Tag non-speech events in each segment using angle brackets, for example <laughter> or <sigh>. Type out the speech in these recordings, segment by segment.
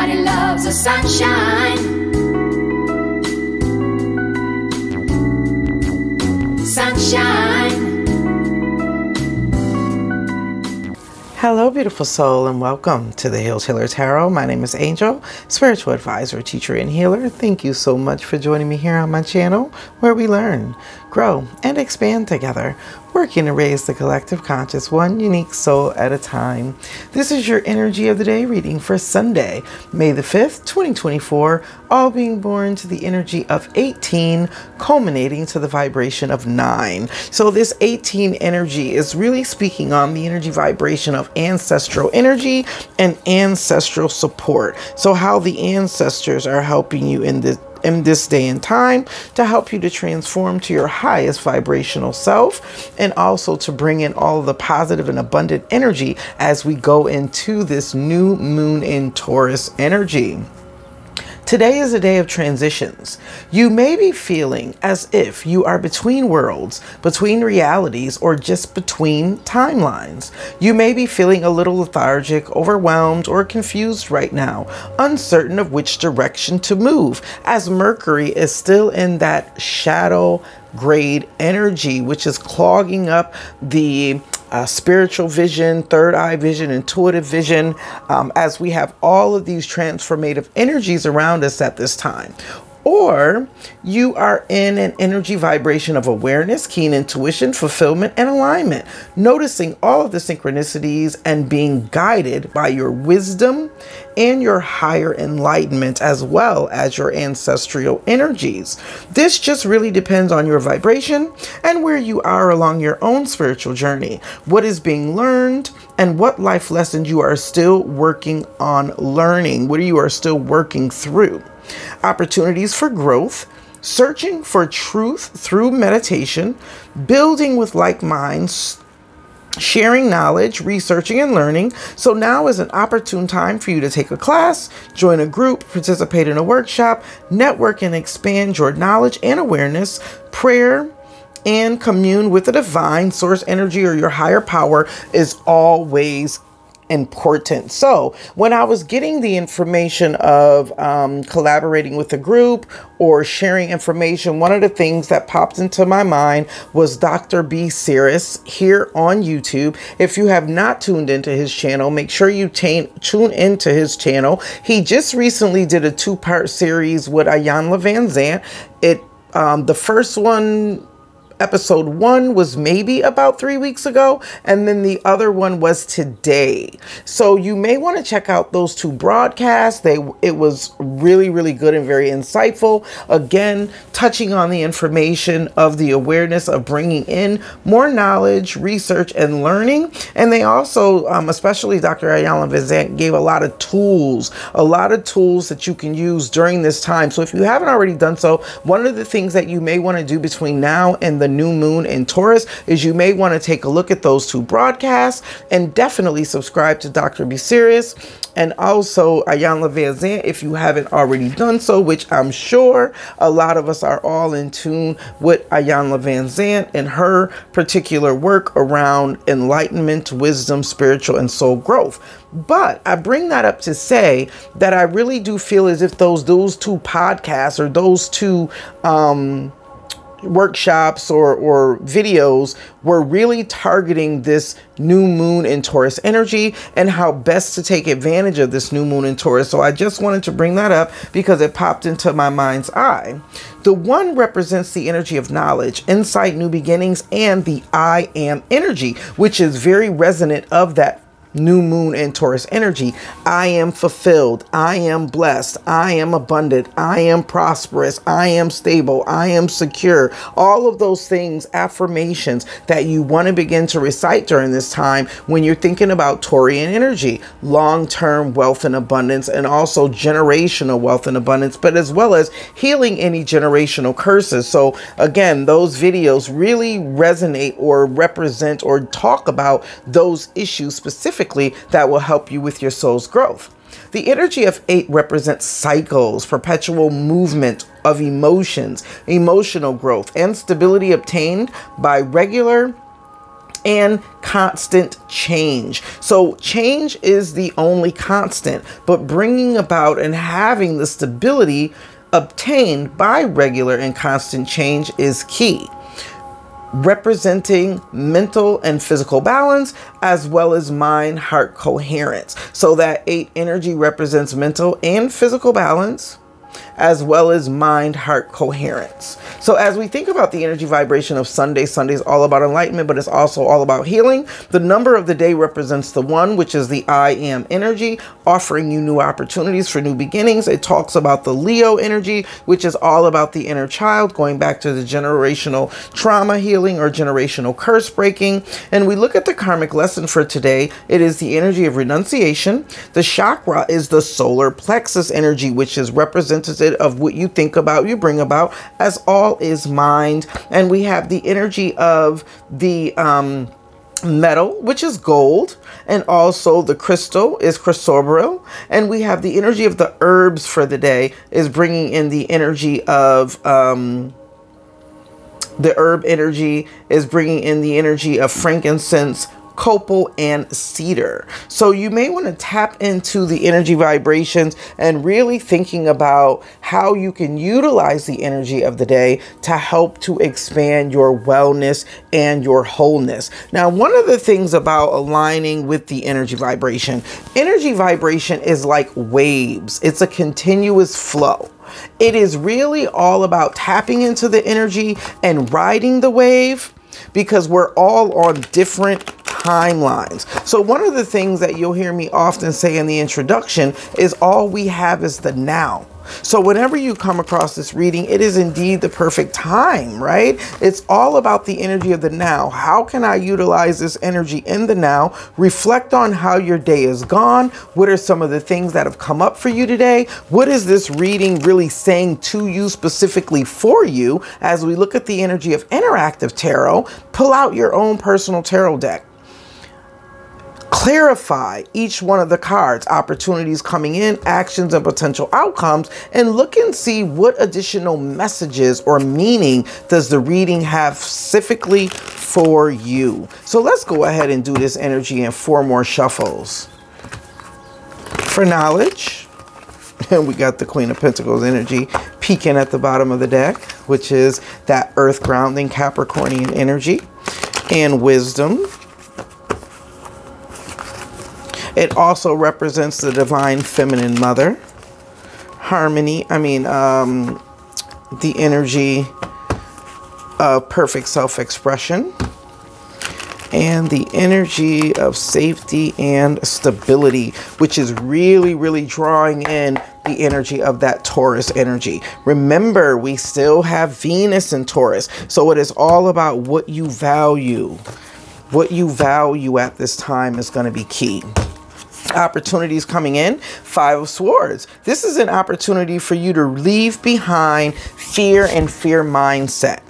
Everybody loves the sunshine. Sunshine. Hello, beautiful soul, and welcome to the Healed Healer Tarot. My name is Angel, spiritual advisor, teacher, and healer. Thank you so much for joining me here on my channel where we learn, grow, and expand together working to raise the collective conscious one unique soul at a time. This is your energy of the day reading for Sunday, May the 5th, 2024, all being born to the energy of 18, culminating to the vibration of 9. So, this 18 energy is really speaking on the energy vibration of ancestral energy and ancestral support. So, how the ancestors are helping you in this in this day and time to help you to transform to your highest vibrational self and also to bring in all the positive and abundant energy as we go into this new moon in Taurus energy. Today is a day of transitions. You may be feeling as if you are between worlds, between realities, or just between timelines. You may be feeling a little lethargic, overwhelmed, or confused right now, uncertain of which direction to move, as Mercury is still in that shadow grade energy, which is clogging up the uh, spiritual vision, third eye vision, intuitive vision, um, as we have all of these transformative energies around us at this time or you are in an energy vibration of awareness, keen intuition, fulfillment, and alignment, noticing all of the synchronicities and being guided by your wisdom and your higher enlightenment, as well as your ancestral energies. This just really depends on your vibration and where you are along your own spiritual journey, what is being learned, and what life lessons you are still working on learning, what you are still working through opportunities for growth, searching for truth through meditation, building with like minds, sharing knowledge, researching, and learning. So now is an opportune time for you to take a class, join a group, participate in a workshop, network and expand your knowledge and awareness, prayer, and commune with the divine source energy or your higher power is always important. So when I was getting the information of um, collaborating with a group or sharing information, one of the things that popped into my mind was Dr. B. Cirrus here on YouTube. If you have not tuned into his channel, make sure you tune into his channel. He just recently did a two-part series with Iyanla Vanzant. It um, the first one episode one was maybe about three weeks ago, and then the other one was today. So you may want to check out those two broadcasts. They it was really really good and very insightful. Again, touching on the information of the awareness of bringing in more knowledge, research, and learning. And they also, um, especially Dr. Iyanla Vanzant, gave a lot of tools, a lot of tools that you can use during this time. So if you haven't already done so, one of the things that you may want to do between now and the new moon in Taurus is you may want to take a look at those two broadcasts and definitely subscribe to Dr. Be Serious and also Iyanla Vanzant if you haven't already done so, which I'm sure a lot of us are all in tune with Iyanla Vanzant and her particular work around enlightenment, wisdom, spiritual, and soul growth. But I bring that up to say that I really do feel as if those those two podcasts or those two um workshops or, or videos were really targeting this new moon in Taurus energy and how best to take advantage of this new moon in Taurus. So I just wanted to bring that up because it popped into my mind's eye. The one represents the energy of knowledge, insight, new beginnings, and the I am energy, which is very resonant of that new moon and Taurus energy. I am fulfilled. I am blessed. I am abundant. I am prosperous. I am stable. I am secure. All of those things, affirmations that you want to begin to recite during this time when you're thinking about Taurian energy, long term wealth and abundance, and also generational wealth and abundance, but as well as healing any generational curses. So, again, those videos really resonate or represent or talk about those issues specifically specifically that will help you with your soul's growth. The energy of eight represents cycles, perpetual movement of emotions, emotional growth, and stability obtained by regular and constant change. So, change is the only constant, but bringing about and having the stability obtained by regular and constant change is key. Representing mental and physical balance as well as mind heart coherence. So, that eight energy represents mental and physical balance as well as mind heart coherence. So, as we think about the energy vibration of Sunday, Sunday is all about enlightenment, but it's also all about healing. The number of the day represents the one, which is the I am energy, offering you new opportunities for new beginnings. It talks about the Leo energy, which is all about the inner child, going back to the generational trauma healing or generational curse breaking. And we look at the karmic lesson for today. It is the energy of renunciation. The chakra is the solar plexus energy, which is representative of what you think about, you bring about, as all is mind. And we have the energy of the um, metal, which is gold, and also the crystal is chrysoberyl. And we have the energy of the herbs for the day is bringing in the energy of. Um, the herb energy is bringing in the energy of frankincense, copal, and cedar. So you may want to tap into the energy vibrations and really thinking about how you can utilize the energy of the day to help to expand your wellness and your wholeness. Now, one of the things about aligning with the energy vibration, energy vibration is like waves. It's a continuous flow. It is really all about tapping into the energy and riding the wave because we're all on different timelines. So one of the things that you'll hear me often say in the introduction is all we have is the now. So whenever you come across this reading, it is indeed the perfect time, right? It's all about the energy of the now. How can I utilize this energy in the now? Reflect on how your day is gone. What are some of the things that have come up for you today? What is this reading really saying to you specifically for you? As we look at the energy of interactive tarot, pull out your own personal tarot deck clarify each one of the cards, opportunities coming in, actions, and potential outcomes, and look and see what additional messages or meaning does the reading have specifically for you. So let's go ahead and do this energy in four more shuffles. For knowledge, <laughs> and we got the Queen of Pentacles energy peeking at the bottom of the deck, which is that earth grounding Capricornian energy. And wisdom, it also represents the divine feminine mother. Harmony, I mean, um, the energy of perfect self-expression and the energy of safety and stability, which is really, really drawing in the energy of that Taurus energy. Remember, we still have Venus in Taurus, so it is all about what you value. What you value at this time is going to be key opportunities coming in. Five of Swords. This is an opportunity for you to leave behind fear and fear mindset.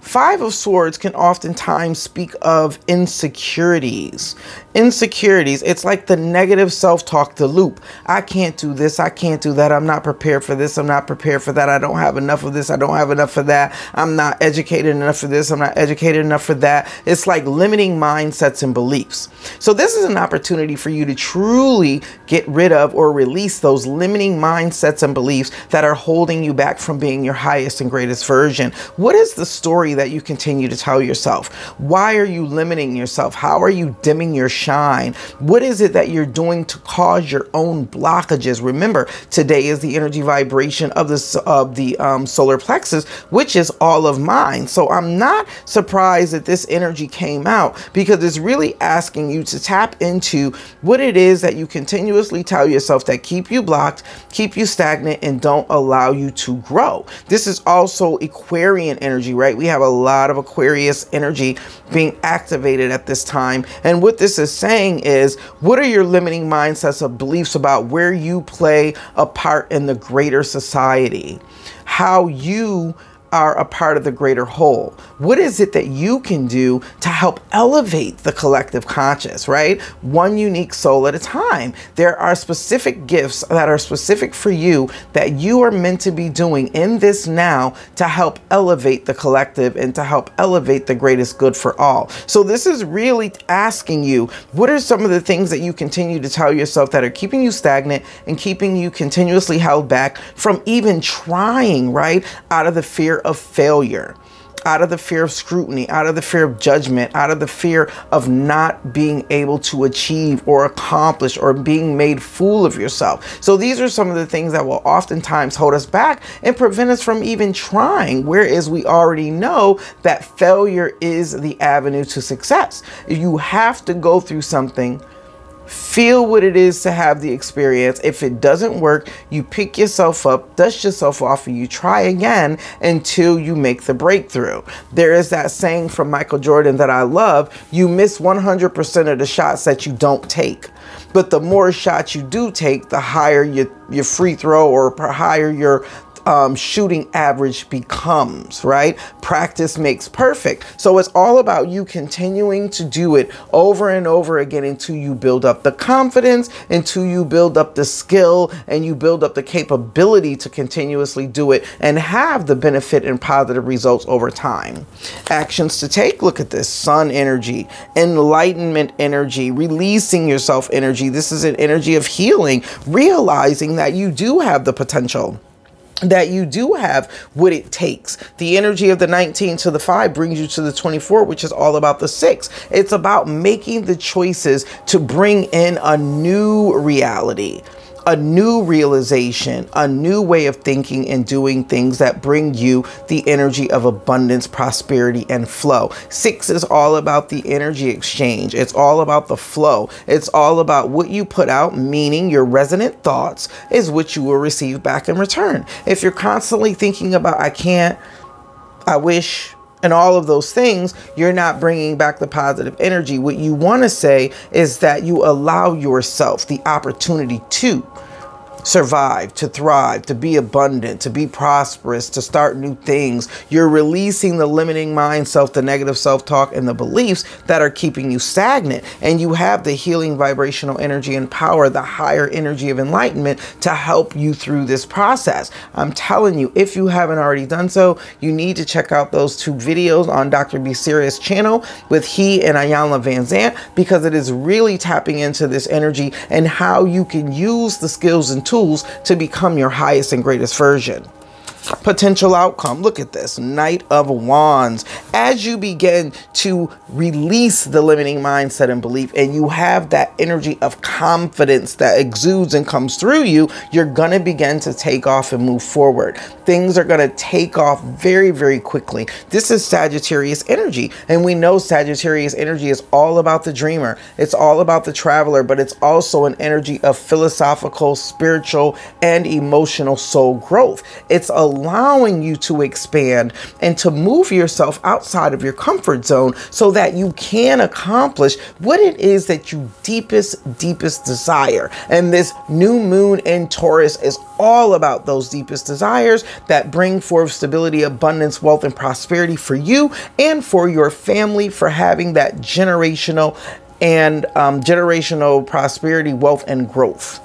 Five of Swords can oftentimes speak of insecurities. Insecurities, it's like the negative self talk, the loop. I can't do this. I can't do that. I'm not prepared for this. I'm not prepared for that. I don't have enough of this. I don't have enough of that. I'm not educated enough for this. I'm not educated enough for that. It's like limiting mindsets and beliefs. So, this is an opportunity for you to truly get rid of or release those limiting mindsets and beliefs that are holding you back from being your highest and greatest version. What is the story that you continue to tell yourself? Why are you limiting yourself? How are you dimming your shine? What is it that you're doing to cause your own blockages? Remember, today is the energy vibration of the, of the um, solar plexus, which is all of mine. So I'm not surprised that this energy came out because it's really asking you to tap into what it is that you continuously tell yourself that keep you blocked, keep you stagnant, and don't allow you to grow. This is also Aquarian energy, right? We have a lot of Aquarius energy being activated at this time. And what this is saying is, what are your limiting mindsets of beliefs about where you play a part in the greater society? How you are a part of the greater whole. What is it that you can do to help elevate the collective conscious, right? One unique soul at a time. There are specific gifts that are specific for you that you are meant to be doing in this now to help elevate the collective and to help elevate the greatest good for all. So, this is really asking you what are some of the things that you continue to tell yourself that are keeping you stagnant and keeping you continuously held back from even trying, right? Out of the fear of failure out of the fear of scrutiny, out of the fear of judgment, out of the fear of not being able to achieve or accomplish or being made fool of yourself. So these are some of the things that will oftentimes hold us back and prevent us from even trying, whereas we already know that failure is the avenue to success. You have to go through something feel what it is to have the experience. If it doesn't work, you pick yourself up, dust yourself off, and you try again until you make the breakthrough. There is that saying from Michael Jordan that I love you miss 100% of the shots that you don't take. But the more shots you do take, the higher your, your free throw or higher your um, shooting average becomes, right? Practice makes perfect. So it's all about you continuing to do it over and over again until you build up the confidence, until you build up the skill, and you build up the capability to continuously do it and have the benefit and positive results over time. Actions to take look at this sun energy, enlightenment energy, releasing yourself energy. This is an energy of healing, realizing that you do have the potential that you do have what it takes. The energy of the 19 to the 5 brings you to the 24, which is all about the 6. It's about making the choices to bring in a new reality a new realization, a new way of thinking and doing things that bring you the energy of abundance, prosperity, and flow. Six is all about the energy exchange. It's all about the flow. It's all about what you put out, meaning your resonant thoughts is what you will receive back in return. If you're constantly thinking about, I can't, I wish, and all of those things, you're not bringing back the positive energy. What you want to say is that you allow yourself the opportunity to survive, to thrive, to be abundant, to be prosperous, to start new things. You're releasing the limiting mind self, the negative self talk, and the beliefs that are keeping you stagnant. And you have the healing vibrational energy and power, the higher energy of enlightenment to help you through this process. I'm telling you, if you haven't already done so, you need to check out those two videos on Dr. B Serious channel with he and Iyanla Vanzant because it is really tapping into this energy and how you can use the skills and tools tools to become your highest and greatest version. Potential outcome. Look at this Knight of Wands. As you begin to release the limiting mindset and belief, and you have that energy of confidence that exudes and comes through you, you're going to begin to take off and move forward. Things are going to take off very, very quickly. This is Sagittarius energy, and we know Sagittarius energy is all about the dreamer, it's all about the traveler, but it's also an energy of philosophical, spiritual, and emotional soul growth. It's a allowing you to expand and to move yourself outside of your comfort zone so that you can accomplish what it is that you deepest, deepest desire. And this new moon in Taurus is all about those deepest desires that bring forth stability, abundance, wealth, and prosperity for you and for your family for having that generational and um, generational prosperity, wealth, and growth.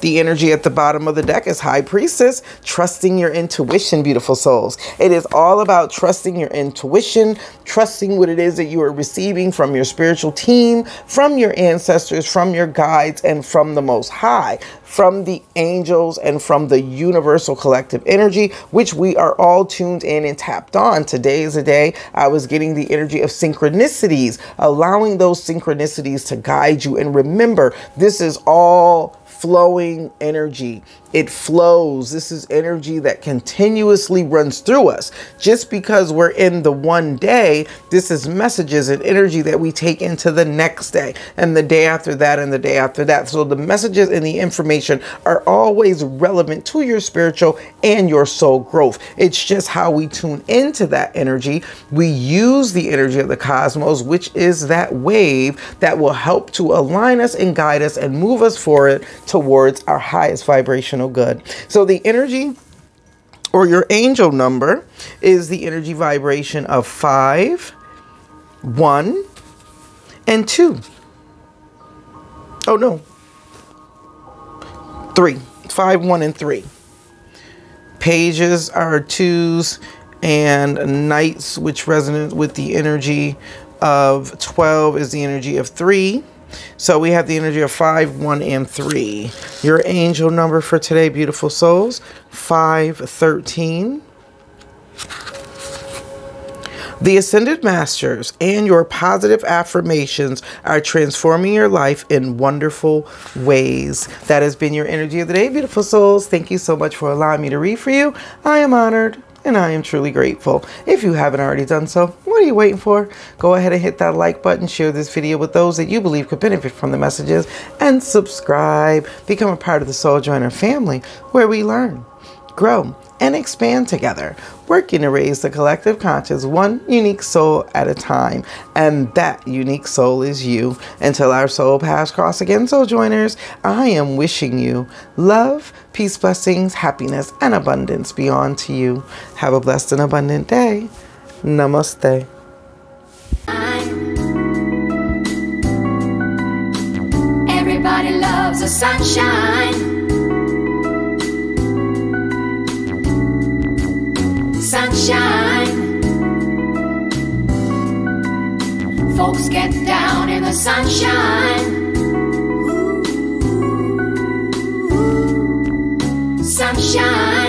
The energy at the bottom of the deck is High Priestess, trusting your intuition, beautiful souls. It is all about trusting your intuition, trusting what it is that you are receiving from your spiritual team, from your ancestors, from your guides, and from the Most High, from the angels, and from the universal collective energy, which we are all tuned in and tapped on. Today is a day I was getting the energy of synchronicities, allowing those synchronicities to guide you. And remember, this is all flowing energy. It flows. This is energy that continuously runs through us. Just because we're in the one day, this is messages and energy that we take into the next day and the day after that and the day after that. So the messages and the information are always relevant to your spiritual and your soul growth. It's just how we tune into that energy. We use the energy of the cosmos, which is that wave that will help to align us and guide us and move us forward towards our highest vibrational good. So the energy or your angel number is the energy vibration of 5, 1, and 2. Oh no. 3. 5, 1, and 3. Pages are 2s and knights which resonate with the energy of 12 is the energy of 3 so we have the energy of 5 1 and 3 your angel number for today beautiful souls 513 the Ascended Masters and your positive affirmations are transforming your life in wonderful ways. That has been your energy of the day, beautiful souls. Thank you so much for allowing me to read for you. I am honored and I am truly grateful. If you haven't already done so, what are you waiting for? Go ahead and hit that like button, share this video with those that you believe could benefit from the messages, and subscribe. Become a part of the Soul Joiner family where we learn, grow, and expand together, working to raise the collective conscious one unique soul at a time. And that unique soul is you. Until our soul paths cross again, soul joiners, I am wishing you love, peace, blessings, happiness, and abundance beyond to you. Have a blessed and abundant day. Namaste. Everybody loves the sunshine. Sunshine. Folks get down in the sunshine. Sunshine.